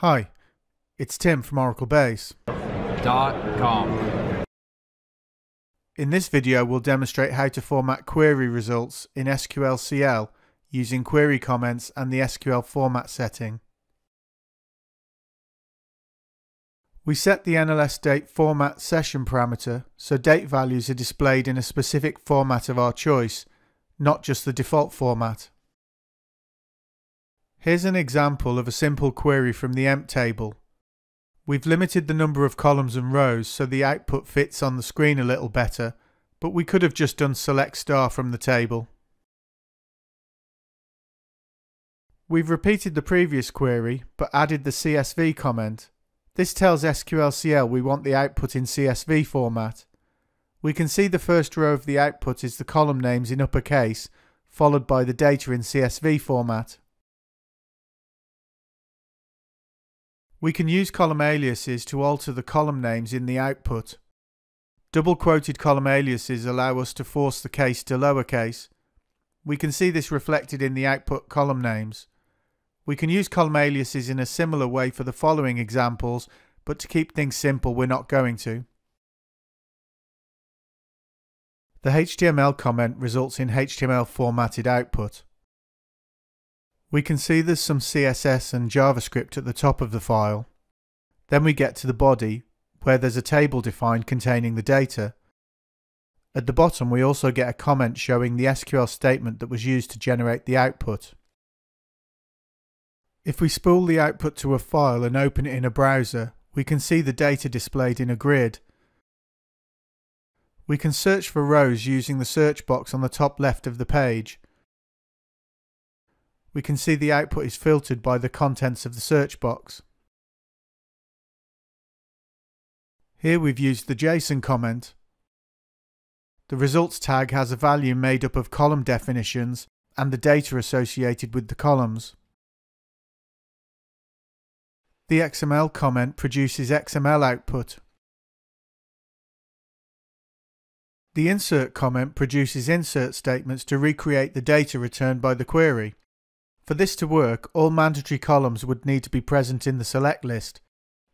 Hi, it's Tim from Oracle Base. com. In this video we'll demonstrate how to format query results in SQLCL using query comments and the SQL format setting. We set the NLS date format session parameter so date values are displayed in a specific format of our choice, not just the default format. Here's an example of a simple query from the emp table. We've limited the number of columns and rows so the output fits on the screen a little better, but we could have just done select star from the table. We've repeated the previous query, but added the CSV comment. This tells SQLCL we want the output in CSV format. We can see the first row of the output is the column names in uppercase, followed by the data in CSV format. We can use column aliases to alter the column names in the output. Double quoted column aliases allow us to force the case to lowercase. We can see this reflected in the output column names. We can use column aliases in a similar way for the following examples, but to keep things simple we're not going to. The HTML comment results in HTML formatted output. We can see there's some CSS and JavaScript at the top of the file. Then we get to the body, where there's a table defined containing the data. At the bottom we also get a comment showing the SQL statement that was used to generate the output. If we spool the output to a file and open it in a browser, we can see the data displayed in a grid. We can search for rows using the search box on the top left of the page we can see the output is filtered by the contents of the search box. Here we've used the JSON comment. The results tag has a value made up of column definitions and the data associated with the columns. The XML comment produces XML output. The insert comment produces insert statements to recreate the data returned by the query. For this to work, all mandatory columns would need to be present in the select list.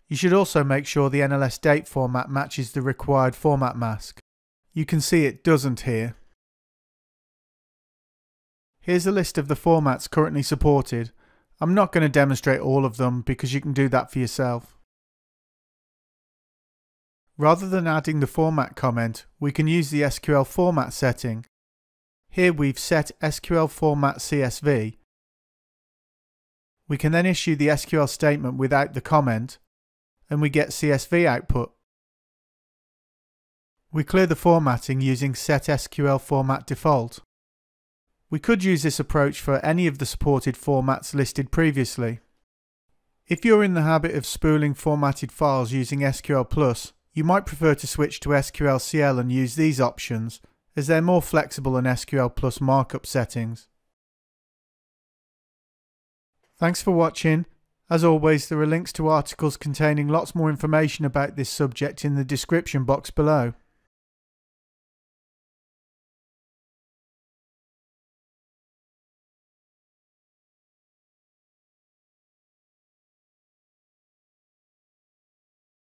You should also make sure the NLS date format matches the required format mask. You can see it doesn't here. Here's a list of the formats currently supported. I'm not going to demonstrate all of them because you can do that for yourself. Rather than adding the format comment, we can use the SQL format setting. Here we've set SQL format CSV we can then issue the SQL statement without the comment, and we get CSV output. We clear the formatting using set SQL format default. We could use this approach for any of the supported formats listed previously. If you're in the habit of spooling formatted files using SQL+, you might prefer to switch to SQLCL and use these options, as they're more flexible than SQL Plus markup settings. Thanks for watching. As always, there are links to articles containing lots more information about this subject in the description box below.